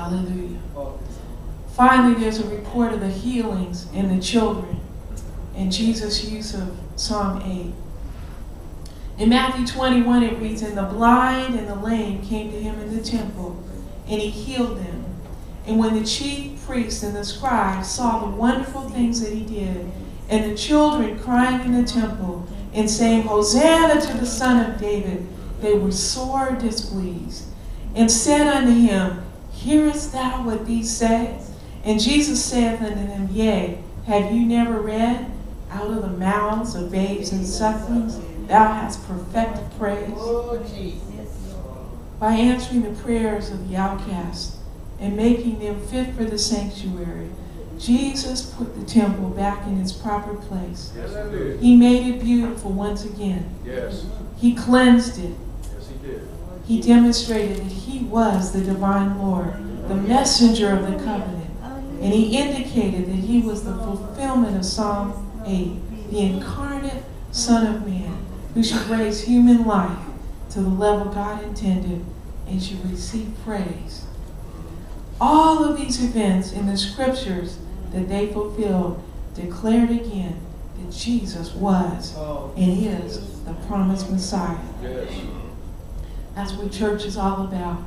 Hallelujah. Finally, there's a report of the healings in the children and Jesus' use of Psalm 8. In Matthew 21, it reads, And the blind and the lame came to him in the temple, and he healed them. And when the chief priests and the scribes saw the wonderful things that he did, and the children crying in the temple and saying, Hosanna to the Son of David, they were sore displeased, and said unto him, Hearest thou what these say? And Jesus saith unto them, Yea, have you never read, Out of the mouths of babes and sucklings thou hast perfected praise? By answering the prayers of the outcast and making them fit for the sanctuary, Jesus put the temple back in its proper place. He made it beautiful once again. Yes. He cleansed it. Yes, he did. He demonstrated that he was the divine Lord, the messenger of the covenant. And he indicated that he was the fulfillment of Psalm 8, the incarnate Son of Man, who should raise human life to the level God intended and should receive praise. All of these events in the scriptures that they fulfilled declared again that Jesus was oh. and is the promised Messiah. Yes. That's what church is all about.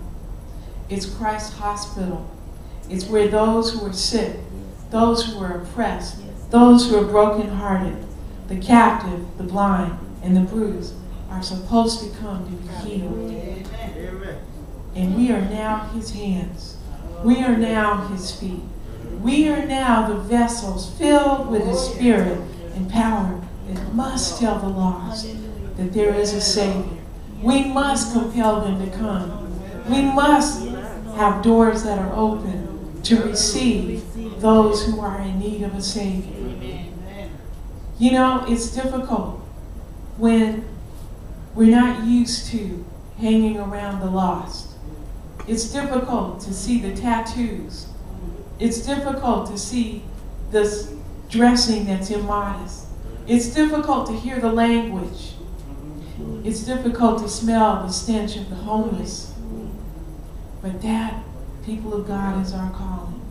It's Christ's hospital. It's where those who are sick, those who are oppressed, those who are brokenhearted, the captive, the blind, and the bruised are supposed to come to be healed. Amen. And we are now his hands. We are now his feet. We are now the vessels filled with his spirit and power that must tell the lost that there is a Savior. We must compel them to come. We must have doors that are open to receive those who are in need of a Savior. You know, it's difficult when we're not used to hanging around the lost. It's difficult to see the tattoos. It's difficult to see this dressing that's immodest. It's difficult to hear the language. It's difficult to smell the stench of the homeless. But that, people of God, is our calling.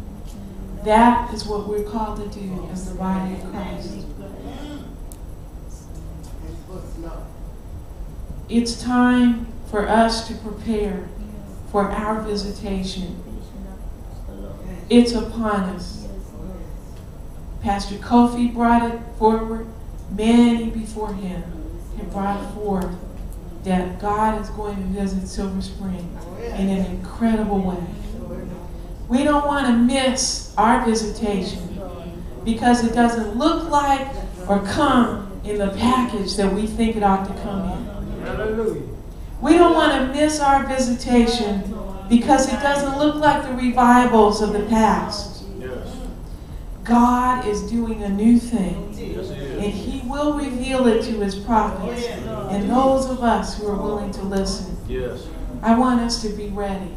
That is what we're called to do as the body of Christ. It's time for us to prepare for our visitation. It's upon us. Pastor Kofi brought it forward. Many before him have brought forth that God is going to visit Silver Spring in an incredible way. We don't want to miss our visitation because it doesn't look like or come in the package that we think it ought to come in. We don't want to miss our visitation because it doesn't look like the revivals of the past. Yes. God is doing a new thing, and. He will reveal it to His prophets and those of us who are willing to listen. I want us to be ready.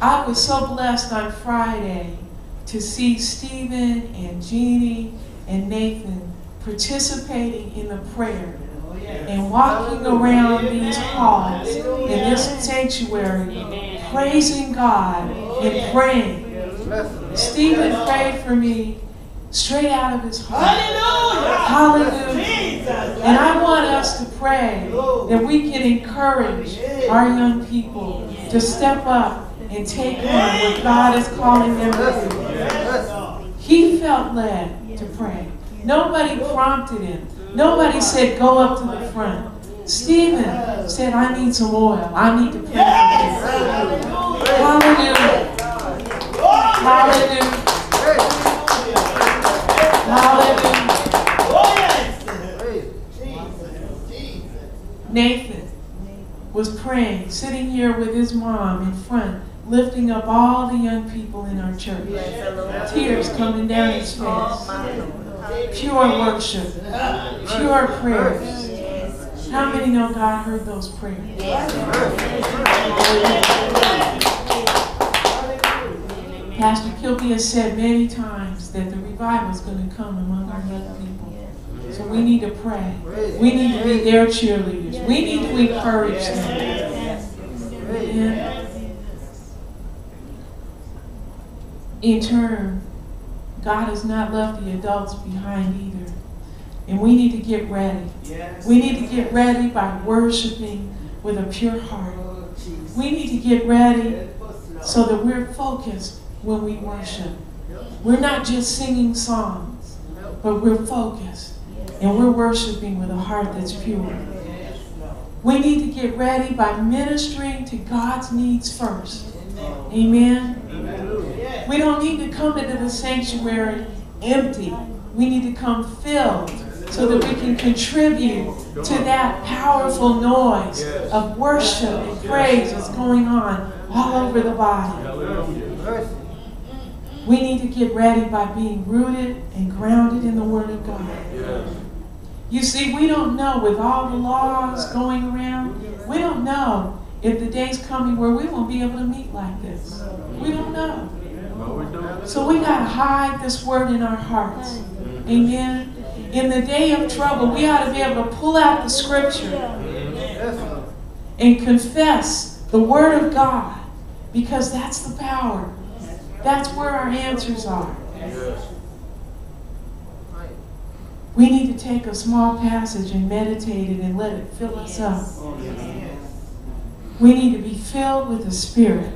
I was so blessed on Friday to see Stephen and Jeannie and Nathan participating in the prayer and walking around these halls in this sanctuary, praising God and praying. Stephen prayed for me straight out of his heart. Hallelujah. Hallelujah. And I want us to pray that we can encourage our young people to step up and take on what God is calling them to do. He felt led to pray. Nobody prompted him. Nobody said, go up to the front. Stephen said, I need some oil. I need to pray. Hallelujah. Nathan was praying, sitting here with his mom in front, lifting up all the young people in our church. Tears coming down his face. Pure worship, pure prayers. How many know God heard those prayers? Pastor Kilby has said many times that the revival is going to come among our young people. So we need to pray. We need to be their cheerleaders. We need to encourage them. Amen. in turn, God has not left the adults behind either. And we need to get ready. We need to get ready by worshiping with a pure heart. We need to get ready so that we're focused when we worship. We're not just singing songs, but we're focused and we're worshiping with a heart that's pure. We need to get ready by ministering to God's needs first. Amen. We don't need to come into the sanctuary empty. We need to come filled so that we can contribute to that powerful noise of worship and praise that's going on all over the body. We need to get ready by being rooted and grounded in the Word of God. Yes. You see, we don't know with all the laws going around, we don't know if the day's coming where we won't be able to meet like this. We don't know. No, we don't. So we got to hide this word in our hearts. Amen. In the day of trouble, we ought to be able to pull out the scripture and confess the word of God because that's the power. That's where our answers are. Yes. We need to take a small passage and meditate it and let it fill us up. Oh, we need to be filled with the Spirit.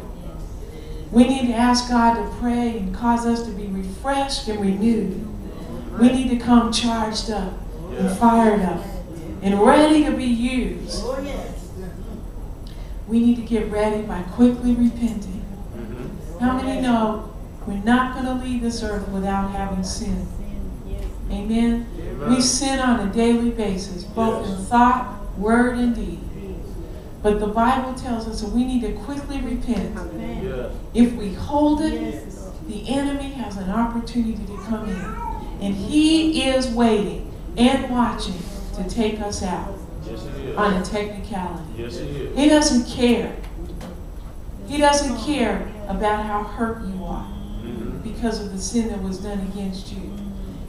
We need to ask God to pray and cause us to be refreshed and renewed. We need to come charged up and fired up and ready to be used. Oh. We need to get ready by quickly repenting. How many know we're not going to leave this earth without having sinned? Amen. We sin on a daily basis, both in thought, word, and deed. But the Bible tells us that we need to quickly repent. Yes. If we hold it, the enemy has an opportunity to come in. And he is waiting and watching to take us out Yes, on a technicality. Yes, it is. He doesn't care. He doesn't care about how hurt you are Mhm. because of the sin that was done against you.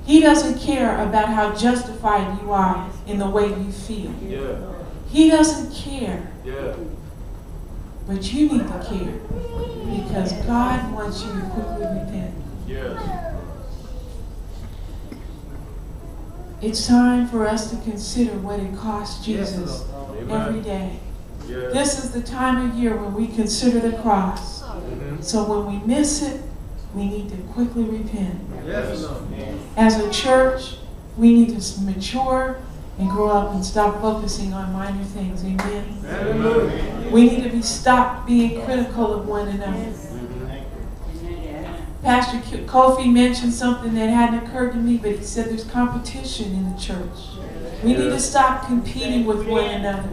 He doesn't care about how justified you are in the way you feel. Yeah. He doesn't care, Yeah. but you need to care because God wants you to quickly repent. Yes. It's time for us to consider what it cost Jesus Lord. every day. Yes. This is the time of year when we consider the cross. Mhm. So when we miss it, we need to quickly repent. Yes. As a church, we need to mature and grow up and stop focusing on minor things. Amen. Hallelujah. We need to be stop being critical of one another. Mhm. Pastor Kofi mentioned something that hadn't occurred to me, but he said there's competition in the church. We need to stop competing with one another.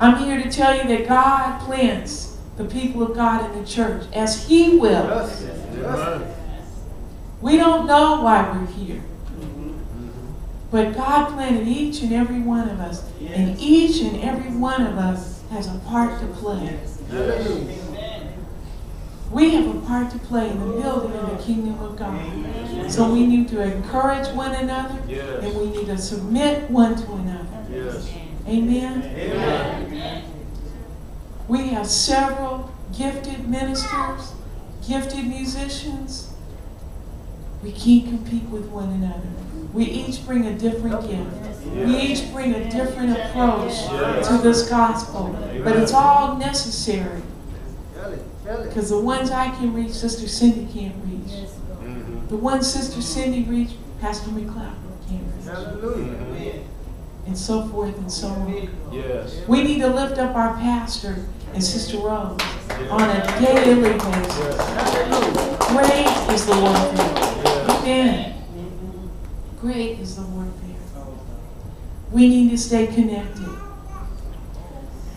I'm here to tell you that God plants the people of God in the church as He will. Yes. Yes. We don't know why we're here, but God planted each and every one of us, and each and every one of us has a part to play. Hallelujah. We have a part to play in the building of the kingdom of God. So we need to encourage one another, Yes. and we need to submit one to another. Yes. Amen. Amen. We have several gifted ministers, gifted musicians. We can't compete with one another. We each bring a different gift. We each bring a different approach to this gospel. But it's all necessary Tell it. Tell it. because the ones I can reach, Sister Cindy can't reach. The ones Sister Cindy reached, Pastor McLeod can't reach. Hallelujah. And so forth and so on. Yes. We need to lift up our pastor and Sister Rose on a daily basis. Great is the warfare. Yes. Amen. Great is the warfare. We need to stay connected.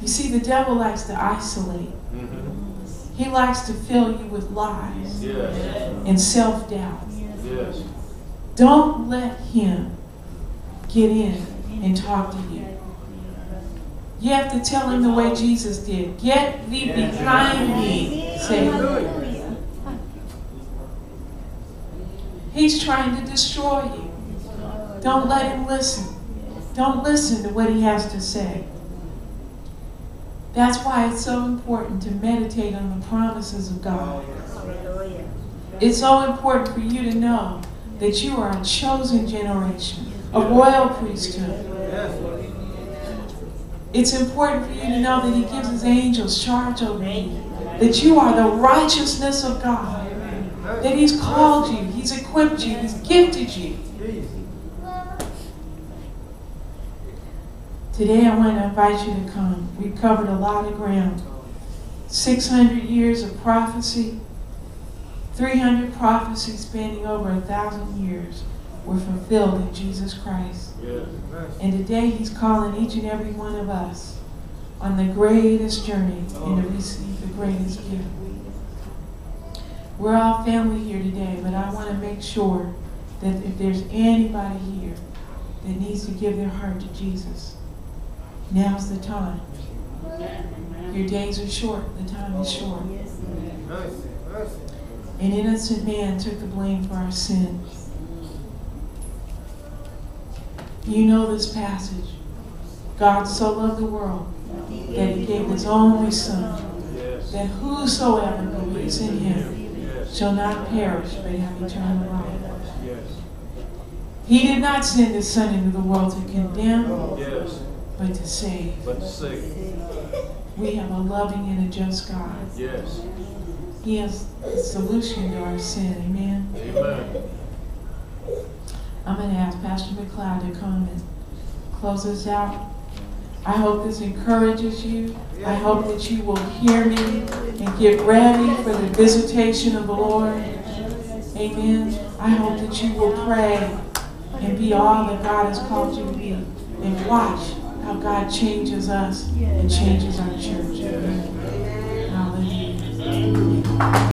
You see, the devil likes to isolate. He likes to fill you with lies and self-doubt. Don't let him get in and talk to you. You have to tell him the way Jesus did. Get thee behind me, Satan. He's trying to destroy you. Don't let him listen. Don't listen to what he has to say. That's why it's so important to meditate on the promises of God. It's so important for you to know that you are a chosen generation, a royal priesthood. It's important for you to know that He gives His angels charge over you, that you are the righteousness of God, that He's called you, He's equipped you, He's gifted you. Today I want to invite you to come. We've covered a lot of ground. 600 years of prophecy, 300 prophecies spanning over a thousand years were fulfilled in Jesus Christ. Yes. Yes. And today He's calling each and every one of us on the greatest journey and to receive the greatest gift. We're all family here today, but I want to make sure that if there's anybody here that needs to give their heart to Jesus, now's the time. Your days are short, the time is short. Mercy. Mercy. An innocent man took the blame for our sins. You know this passage. God so loved the world that he gave his only Son, that whosoever believes in him shall not perish but have eternal life. He did not send his Son into the world to condemn, but to save. We have a loving and a just God. yes. He has the solution to our sin. Amen. Amen. I'm going to ask Pastor McLeod to come and close us out. I hope this encourages you. I hope that you will hear me and get ready for the visitation of the Lord. Amen. I hope that you will pray and be all that God has called you to be. And watch how God changes us and changes our church. Amen. Hallelujah.